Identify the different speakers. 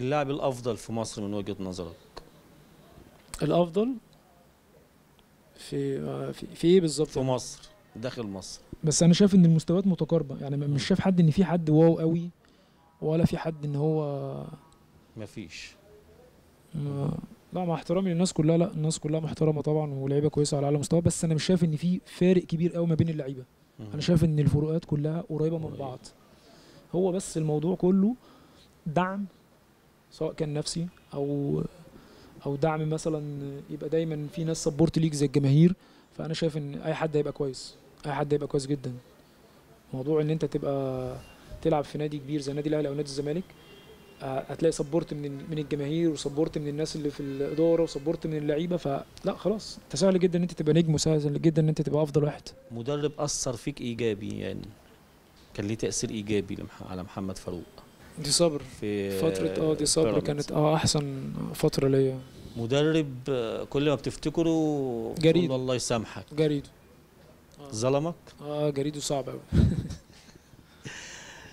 Speaker 1: اللاعب الأفضل في مصر من وجهة نظرك؟
Speaker 2: الأفضل في في, في إيه بالظبط؟
Speaker 1: في مصر داخل مصر.
Speaker 2: بس أنا شايف إن المستويات متقاربة يعني مش شايف حد إن في حد واو قوي ولا في حد إن هو
Speaker 1: مفيش.
Speaker 2: ما لا مع احترامي للناس كلها لا الناس كلها محترمة طبعا ولعيبة كويسة على أعلى مستوى بس أنا مش شايف إن في فارق كبير قوي ما بين اللعيبة. أنا شايف إن الفروقات كلها قريبة من بعض. هو بس الموضوع كله دعم سواء كان نفسي أو أو دعم مثلا يبقى دايما في ناس support ليك زي الجماهير فأنا شايف إن أي حد هيبقى كويس أي حد هيبقى كويس جدا. موضوع إن أنت تبقى تلعب في نادي كبير زي النادي الأهلي أو نادي الزمالك آه، هتلاقي support من من الجماهير و support من الناس اللي في الإدارة و support من اللعيبة فلا خلاص. أنت سهل جدا إن أنت تبقى نجم وسهل جدا إن أنت تبقى أفضل واحد.
Speaker 1: مدرب أثر فيك إيجابي يعني كان ليه تأثير إيجابي على محمد فاروق؟
Speaker 2: ديسابر.
Speaker 1: في
Speaker 2: فترة آه
Speaker 1: ديسابر.
Speaker 2: كانت آه أحسن فترة ليا.
Speaker 1: مدرب آه، كل ما بتفتكره جاريدو. الله يسامحك.
Speaker 2: جاريدو
Speaker 1: ظلمك؟
Speaker 2: آه جاريدو صعب قوي